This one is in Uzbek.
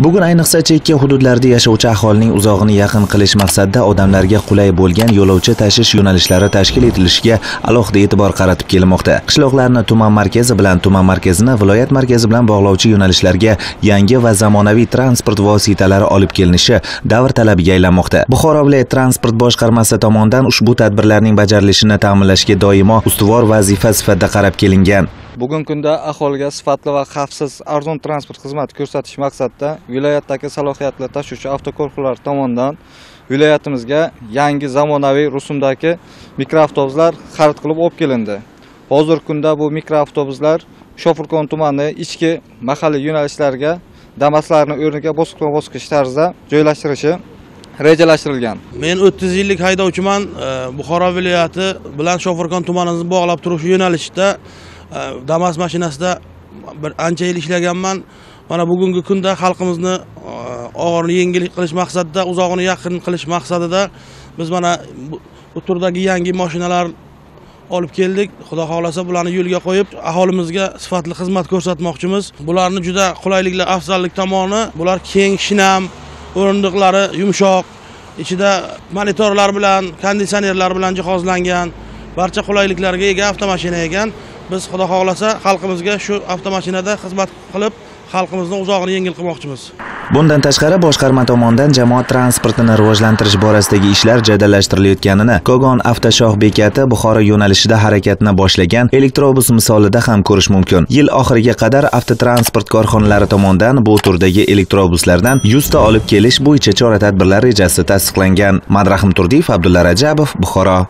bugun ayniqsa chekka hududlarda yashovchi aholining uzog'ini yaqin qilish maqsadida odamlarga qulay bo'lgan yo'lovchi tashish yo'nalishlari tashkil etilishiga alohida e'tibor qaratib kelinmoqda qishloqlarni tuman markazi bilan tuman markazini viloyat markazi bilan bog'lovchi yo'nalishlarga yangi va zamonaviy transport vositalari olib kelinishi davr talabiga aylanmoqda. Buxoro viloyat transport boshqarmasi tomonidan ushbu tadbirlarning bajarilishini ta'minlashga doimo ustuvor vazifa sifatida qarab kelingan. Bugungi kunda aholiga sifatli va xavfsiz arzon transport xizmati ko'rsatish maqsadida viloyatdagi salohiyatli tashuvchi avtokorxonalar tomonidan viloyatimizga yangi zamonaviy rusumdagi mikroavtobuslar xarid qilib olib kelindi. Hozirgi kunda bu mikroavtobuslar shofirkon tumani ichki mahalliy yo'nalishlarga damaslarni o'rniga bosqichma bosqich tarzda joylashtirilishi rejalashtirilgan. Men o'ttiz yillik haydovchiman. Buxoro viloyati bilan shofirkon tumanimizni bog'lab turuvchi yo'nalishda damas mashinasida bir ancha yil ishlaganman mana bugungi kunda xalqimizni og'irini yengil qilish maqsadida uzog'ini yaqin qilish maqsadida biz mana bu- turdagi yangi mashinalar olib keldik xudo xohlasa bularni yo'lga qo'yib aholimizga sifatli xizmat ko'rsatmoqchimiz bularni juda qulayliklar afzallik tomoni bular keng shinam o'rindiqlari yumshoq ichida monitorlar bilan konditsionerlar bilan jihozlangan barcha qulayliklarga ega avtomashina ekan biz xudo xohlasa xalqimizga shu avtomashinada xizmat qilib xalqimizni uzog'ini yengil qilmoqchimiz. Bundan tashqari boshqarma tomonidan jamoat transportini rivojlantirish borasidagi ishlar jadallashtirilayotganini kogon avtoshoh bekati buxoro yo'nalishida harakatni boshlagan elektrobus misolida ham ko'rish mumkin. Yil oxiriga qadar avtotransport korxonalari tomonidan bu turdagi elektrobuslardan 100 ta olib kelish bo'yicha chora tadbirlar rejasi tasdiqlangan. Madrahim turdiyev abdulla rajabov buxoro.